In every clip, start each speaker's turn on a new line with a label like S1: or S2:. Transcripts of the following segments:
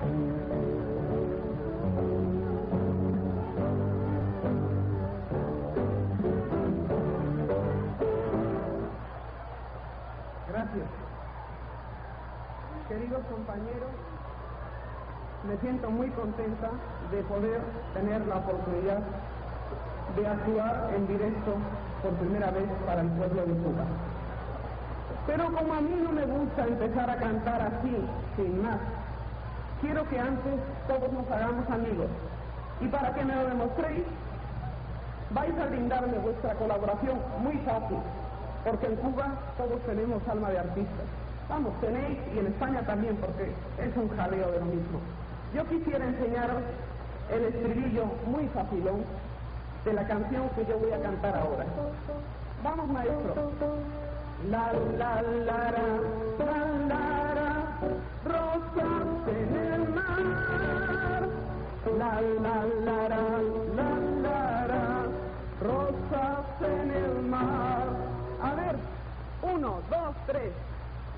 S1: Gracias. Queridos compañeros, me siento muy contenta de poder tener la oportunidad de actuar en directo por primera vez para el pueblo de Cuba. Pero como a mí no me gusta empezar a cantar así, sin más, quiero que antes todos nos hagamos amigos. Y para que me lo demostréis, vais a brindarme vuestra colaboración muy fácil, porque en Cuba todos tenemos alma de artistas. Vamos, tenéis y en España también, porque es un jaleo de lo mismo. Yo quisiera enseñaros el estribillo muy facilón de la canción que yo voy a cantar ahora. Vamos, maestro. La la la la, la La la la la, la la rosas en el mar. A ver, uno, dos, tres.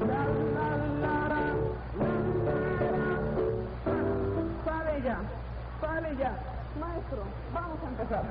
S1: La la la, la la la. Sale ya, sale ya. Maestro, vamos a empezar.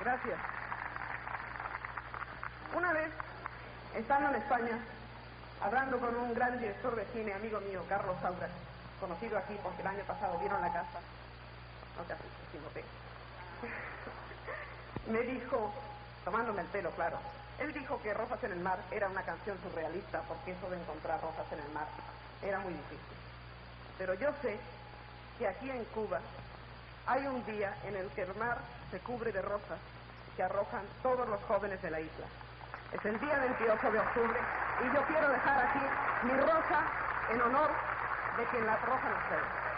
S1: Gracias. Una vez, estando en España, hablando con un gran director de cine, amigo mío, Carlos Saura, conocido aquí porque el año pasado vieron la casa. No te asustes, si no te... Me dijo, tomándome el pelo, claro. Él dijo que Rosas en el Mar era una canción surrealista porque eso de encontrar rosas en el mar era muy difícil. Pero yo sé que aquí en Cuba hay un día en el que el mar se cubre de rosas que arrojan todos los jóvenes de la isla. Es el día 28 de octubre y yo quiero dejar aquí mi rosa en honor de quien la arrojan ustedes.